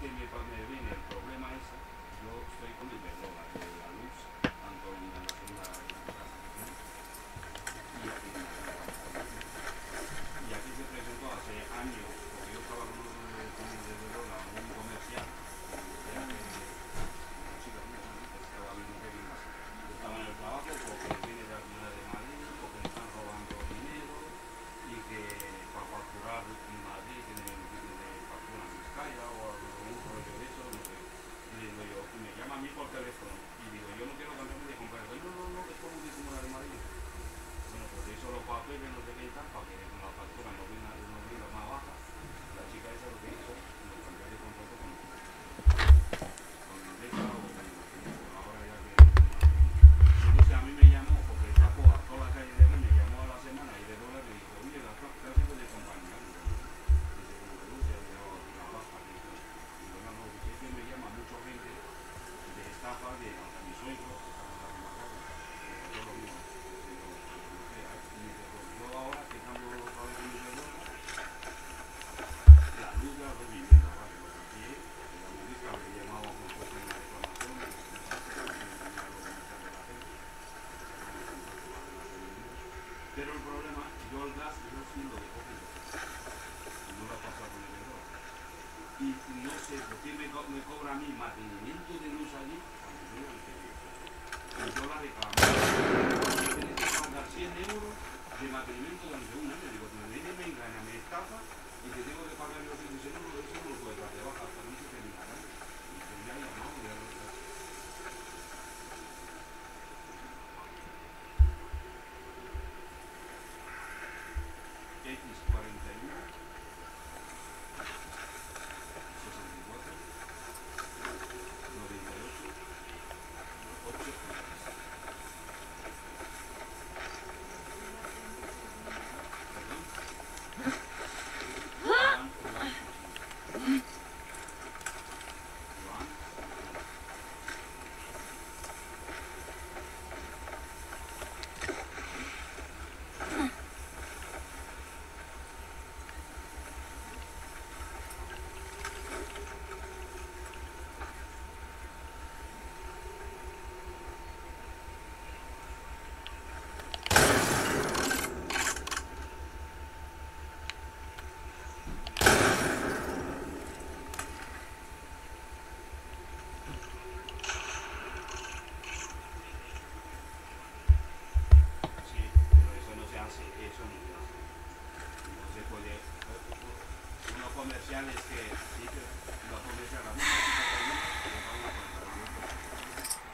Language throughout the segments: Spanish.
que me, me viene el problema ese, yo estoy con el verdolaga. Pero el problema es que yo el gas, yo sí lo dejo en No lo paso con el error. Y no sé por qué me, cobra a mí mantenimiento de luz allí cuando yo la sociales que que la pobreza la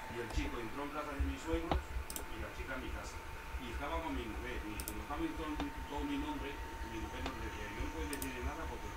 y el chico entró en casa de mis suegros y la chica en mi casa. Y estaba con mi mujer, y colocaba todo, todo mi nombre, mi mujer no le decía, yo no puedo decirle nada porque estaba